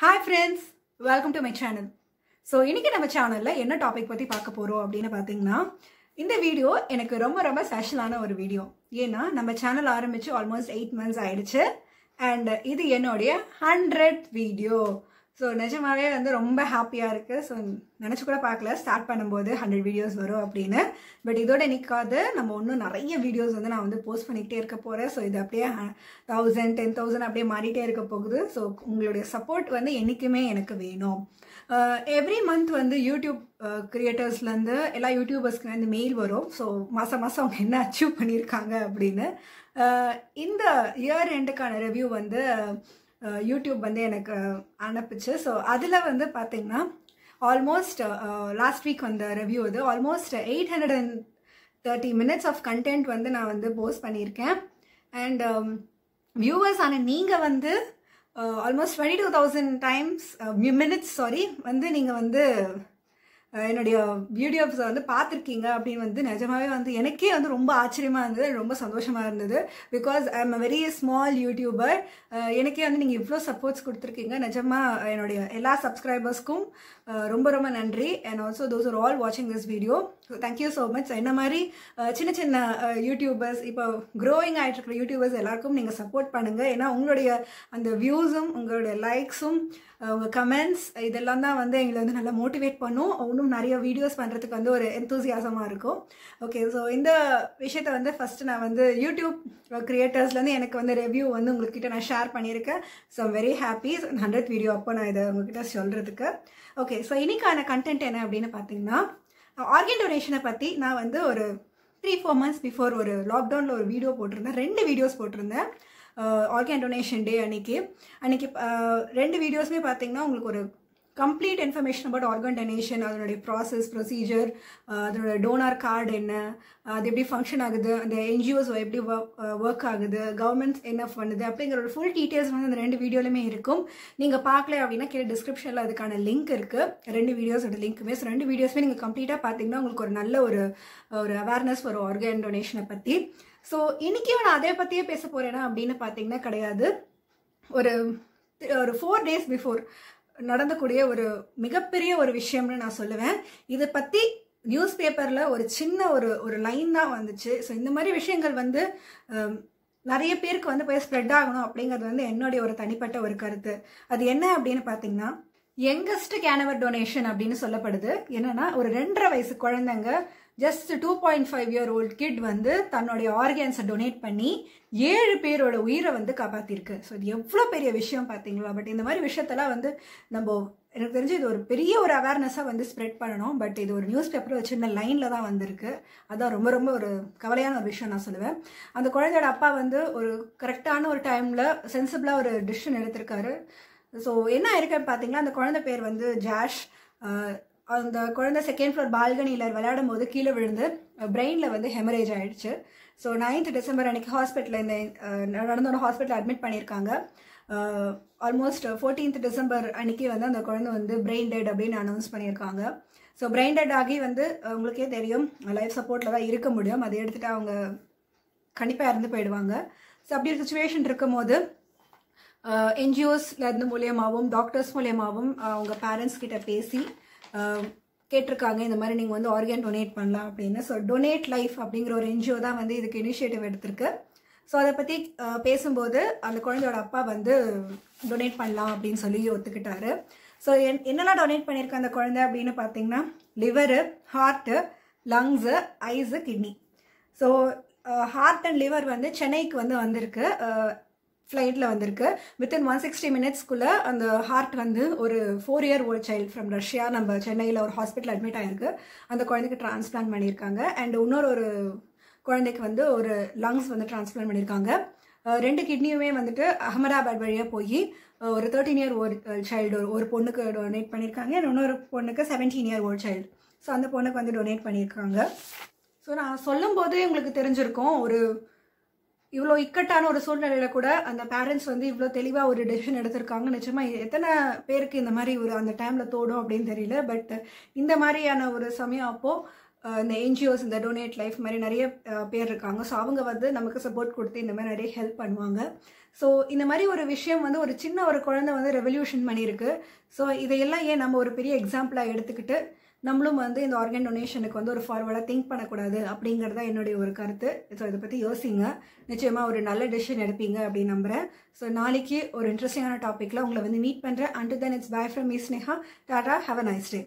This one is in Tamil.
Hi friends welcome to my channel so இன்றைக்கி நம்ம சேனலில் என்ன டாபிக் பற்றி பார்க்க போகிறோம் அப்படின்னு பார்த்தீங்கன்னா இந்த வீடியோ எனக்கு ரொம்ப ரொம்ப ஸ்பெஷலான ஒரு வீடியோ ஏன்னா நம்ம சேனல் ஆரம்பித்து ஆல்மோஸ்ட் எயிட் மந்த்ஸ் ஆயிடுச்சு. அண்ட் இது என்னுடைய ஹண்ட்ரட் வீடியோ ஸோ நிஜமாவே வந்து ரொம்ப ஹாப்பியாக இருக்குது ஸோ நினச்சி கூட பார்க்கல. ஸ்டார்ட் பண்ணும்போது ஹண்ட்ரட் வீடியோஸ் வரும் அப்படின்னு. பட் இதோட நிற்காது நம்ம இன்னும் நிறைய வீடியோஸ் வந்து நான் வந்து போஸ்ட் பண்ணிக்கிட்டே இருக்க போகிறேன் ஸோ இது அப்படியே தௌசண்ட் டென் தௌசண்ட் அப்படியே மாறிட்டே இருக்க போகுது. ஸோ உங்களுடைய சப்போர்ட் வந்து என்றைக்குமே எனக்கு வேணும். Uh, எவ்ரி மந்த் வந்து யூடியூப் க்ரியேட்டர்ஸ்லேருந்து uh, எல்லா யூடியூபர்ஸ்க்கு வந்து மெயில் வரும். ஸோ மாதம் மாதம் அவங்க என்ன அச்சீவ் பண்ணியிருக்காங்க அப்படின்னு. Uh, இந்த இயர் எண்டுக்கான ரிவ்யூ வந்து யூடியூப் வந்து எனக்கு அனுப்பிச்சு. ஸோ அதில் வந்து பார்த்தீங்கன்னா ஆல்மோஸ்ட் லாஸ்ட் வீக் வந்த ரிவ்யூ இது. Almost eight hundred and thirty minutes of content வந்து நான் வந்து போஸ்ட் பண்ணியிருக்கேன். அண்ட் வியூவர்ஸ் ஆனால் நீங்கள் வந்து almost twenty two thousand times minutes sorry வந்து நீங்கள் வந்து என்னுடைய வீடியோஸை வந்து பார்த்துருக்கீங்க அப்படின்னு வந்து நிஜமாவே வந்து எனக்கே வந்து ரொம்ப ஆச்சரியமாக இருந்தது ரொம்ப சந்தோஷமாக இருந்தது. Because I am a very small YouTuber எனக்கே வந்து நீங்கள் இவ்வளோ சப்போர்ட்ஸ் கொடுத்துருக்கீங்க. நிஜமாக என்னுடைய எல்லா சப்ஸ்கிரைபர்ஸ்க்கும் ரொம்ப ரொம்ப நன்றி. And also those are all வாட்சிங் this video thank you so much என்ன மாதிரி சின்ன சின்ன யூடியூபர்ஸ் இப்போ க்ரோயிங் ஆகிட்டு இருக்கிற யூடியூபர்ஸ் எல்லாருக்கும் நீங்கள் சப்போர்ட் பண்ணுங்கள் ஏன்னா உங்களுடைய அந்த வியூஸும் உங்களுடைய லைக்ஸும் உங்கள் கமெண்ட்ஸ் இதெல்லாம் தான் வந்து எங்களை வந்து நல்லா மோட்டிவேட் பண்ணும். இன்னும் நிறைய வீடியோஸ் பண்ணுறதுக்கு வந்து ஒரு எந்தூசியாசமாக இருக்கும். ஓகே ஸோ இந்த விஷயத்தை வந்து ஃபஸ்ட்டு நான் வந்து யூடியூப் க்ரியேட்டர்ஸ்லேருந்து எனக்கு வந்து ரிவ்யூ வந்து உங்கள்கிட்ட நான் ஷேர் பண்ணியிருக்கேன். So very happy hundred video அப்போ நான் இதை உங்ககிட்ட சொல்கிறதுக்கு ஓகே ஸோ இன்னைக்கான கண்டென்ட் என்ன அப்படின்னு பார்த்தீங்கன்னா ஆர்கன் டொனேஷனை பற்றி நான் வந்து ஒரு த்ரீ ஃபோர் மந்த்ஸ் பிஃபோர் ஒரு லாக்டவுனில் ஒரு வீடியோ போட்டிருந்தேன். ரெண்டு வீடியோஸ் போட்டிருந்தேன். ஆர்கன் டொனேஷன் டே அன்னைக்கு. அன்னைக்கு ரெண்டு வீடியோஸுமே பார்த்தீங்கன்னா உங்களுக்கு ஒரு complete information about organ donation அதனுடைய ப்ராசஸ் ப்ரொசீஜர் அதனோட டோனார் கார்டு என்ன uh, அது எப்படி ஃபங்க்ஷன் ஆகுது அந்த என்ஜிஓஸ் எப்படி ஒர்க் uh, ஆகுது கவர்மெண்ட்ஸ் என்ன பண்ணுது அப்படிங்கிற ஒரு ஃபுல் டீட்டெயில்ஸ் வந்து அந்த ரெண்டு வீடியோலையுமே இருக்கும். நீங்கள் பார்க்கல அப்படின்னா கீழே டிஸ்கிரிப்ஷனில் அதுக்கான லிங்க் இருக்குது ரெண்டு வீடியோஸோட லிங்க்குமே ஸோ ரெண்டு வீடியோஸுமே நீங்கள் கம்ப்ளீட்டாக பார்த்தீங்கன்னா உங்களுக்கு ஒரு நல்ல ஒரு ஒரு அவேர்னஸ் வரும் ஆர்கன் டொனேஷனை பற்றி ஸோ இன்றைக்கும் நான் அதை பற்றியே பேச போகிறேன்னா அப்படின்னு பார்த்தீங்கன்னா கிடையாது. ஒரு ஒரு ஃபோர் டேஸ் பிஃபோர் நடந்தக்கூடிய ஒரு மிகப்பெரிய ஒரு விஷயம்னு நான் சொல்லுவேன். இதை பற்றி நியூஸ் பேப்பரில் ஒரு சின்ன ஒரு ஒரு லைன் தான் வந்துச்சு. ஸோ இந்த மாதிரி விஷயங்கள் வந்து நிறைய பேருக்கு வந்து போய் ஸ்ப்ரெட் ஆகணும் அப்படிங்கிறது வந்து என்னுடைய ஒரு தனிப்பட்ட ஒரு கருத்து. அது என்ன அப்படின்னு பார்த்தீங்கன்னா யங்கஸ்ட் கேனவர் டொனேஷன் அப்படின்னு சொல்லப்படுது. என்னன்னா ஒரு ரெண்டரை வயசு குழந்தைங்க just two point five year old kid வந்து தன்னுடைய ஆர்கன்ஸை டொனேட் பண்ணி ஏழு பேரோட உயிரை வந்து காப்பாற்றிருக்கு ஸோ இது எவ்வளோ பெரிய விஷயம் பார்த்தீங்களா? பட் இந்த மாதிரி விஷயத்தெல்லாம் வந்து நம்ம எனக்கு தெரிஞ்சு இது ஒரு பெரிய ஒரு அவேர்னஸாக வந்து ஸ்ப்ரெட் பண்ணணும். பட் இது ஒரு நியூஸ் பேப்பர் ஒரு சின்ன லைனில் தான் வந்திருக்கு. அதான் ரொம்ப ரொம்ப ஒரு கவலையான ஒரு விஷயம் நான் சொல்லுவேன். அந்த குழந்தையோட அப்பா வந்து ஒரு கரெக்டான ஒரு டைமில் சென்சிபிளாக ஒரு டிசிஷன் எடுத்திருக்காரு. ஸோ என்ன இருக்குன்னு பார்த்தீங்கன்னா அந்த குழந்தை பேர் வந்து ஜாஷ் அந்த குழந்தை செகண்ட் ஃப்ளோர் பால்கனியில் விளையாடும் போது கீழே விழுந்து பிரெயினில் வந்து ஹெமரேஜ் ஆகிடுச்சு ஸோ நைன்த் டிசம்பர் அன்னைக்கு ஹாஸ்பிட்டலில் இந்த நடந்தோட ஹாஸ்பிட்டல் அட்மிட் பண்ணியிருக்காங்க. ஆல்மோஸ்ட் ஃபோர்டீன்த் டிசம்பர் அன்னைக்கு வந்து அந்த குழந்தை வந்து பிரெயின் டெட் அப்படின்னு அனௌன்ஸ் பண்ணியிருக்காங்க. ஸோ பிரெயின் டெட் ஆகி வந்து உங்களுக்கே தெரியும் லைஃப் சப்போர்ட்டில் தான் இருக்க முடியும். அதை எடுத்துகிட்டு அவங்க கண்டிப்பாக இறந்து போயிடுவாங்க. ஸோ அப்படி ஒரு சுச்சுவேஷன் இருக்கும் போது என்ஜிஓஸ்ல இருந்து மூலியமாகவும் டாக்டர்ஸ் மூலியமாகவும் அவங்க பேரண்ட்ஸ் கிட்ட பேசி கேட்டிருக்காங்க இந்த மாதிரி நீங்கள் வந்து ஆர்கன் டொனேட் பண்ணலாம் அப்படின்னு. ஸோ டொனேட் லைஃப் அப்படிங்கிற ஒரு என்ஜிஓ தான் வந்து இதுக்கு இனிஷியேட்டிவ் எடுத்திருக்கு. ஸோ அதை பற்றி பேசும்போது அந்த குழந்தையோட அப்பா வந்து டொனேட் பண்ணலாம் அப்படின்னு சொல்லி ஒத்துக்கிட்டாரு. ஸோ என் என்னெல்லாம் டொனேட் பண்ணியிருக்க அந்த குழந்தை அப்படின்னு பார்த்தீங்கன்னா liver heart lungs eyes kidney so heart and liver வந்து சென்னைக்கு வந்து வந்திருக்கு. ஃப்ளைட்டில் வந்திருக்கு. வித்தின் ஒன் சிக்ஸ்டி மினிட்ஸ்க்குள்ளே அந்த ஹார்ட் வந்து ஒரு four year old child from Russia நம்ம சென்னையில் ஒரு ஹாஸ்பிட்டல் அட்மிட் ஆகிருக்கு அந்த குழந்தைக்கு டிரான்ஸ்பிளான்ட் பண்ணியிருக்காங்க. அண்ட் இன்னொரு ஒரு குழந்தைக்கு வந்து ஒரு லங்ஸ் வந்து டிரான்ஸ்பிளான்ட் பண்ணியிருக்காங்க. ரெண்டு கிட்னியுமே வந்துட்டு அகமதாபாத் வழியாக போய் ஒரு தேர்ட்டீன் இயர் ஒரு சைல்டு ஒரு பொண்ணுக்கு டொனேட் பண்ணியிருக்காங்க. இன்னொரு பொண்ணுக்கு seventeen year old child so அந்த பொண்ணுக்கு வந்து டொனேட் பண்ணியிருக்காங்க. ஸோ நான் சொல்லும் போதே உங்களுக்கு தெரிஞ்சிருக்கும். ஒரு இவ்வளோ இக்கட்டான ஒரு சூழ்நிலையில் கூட அந்த பேரண்ட்ஸ் வந்து இவ்வளோ தெளிவாக ஒரு டெசிஷன் எடுத்திருக்காங்க. நிச்சயமாக எத்தனை பேருக்கு இந்த மாதிரி ஒரு அந்த டைமில் தோடும் அப்படின்னு தெரியல. பட் இந்த மாதிரியான ஒரு சமயம் அப்போது இந்த என்ஜிஓஸ் இந்த டொனேட் லைஃப் மாதிரி நிறைய பேர் இருக்காங்க. ஸோ அவங்க வந்து நமக்கு சப்போர்ட் கொடுத்து இந்த மாதிரி நிறைய ஹெல்ப் பண்ணுவாங்க. ஸோ இந்த மாதிரி ஒரு விஷயம் வந்து ஒரு சின்ன ஒரு குழந்தை வந்து ரெவல்யூஷன் பண்ணியிருக்கு. ஸோ இதையெல்லாம் ஏன் நம்ம ஒரு பெரிய எக்ஸாம்பிளாக எடுத்துக்கிட்டு நம்மளும் வந்து இந்த ஆர்கன் டொனேஷனுக்கு வந்து ஒரு ஃபார்வர்டாக திங்க் பண்ணக்கூடாது அப்படிங்கிறது தான் என்னுடைய ஒரு கருத்து. ஸோ இதை பற்றி யோசிங்க. நிச்சயமாக ஒரு நல்ல டிசிஷன் எடுப்பீங்க அப்படின்னு நம்புகிறேன் ஸோ நாளைக்கு ஒரு இன்ட்ரெஸ்டிங்கான டாப்பிக்கில் உங்களை வந்து மீட் பண்ணுறேன் and then it's bye from me Sneha tata have a nice day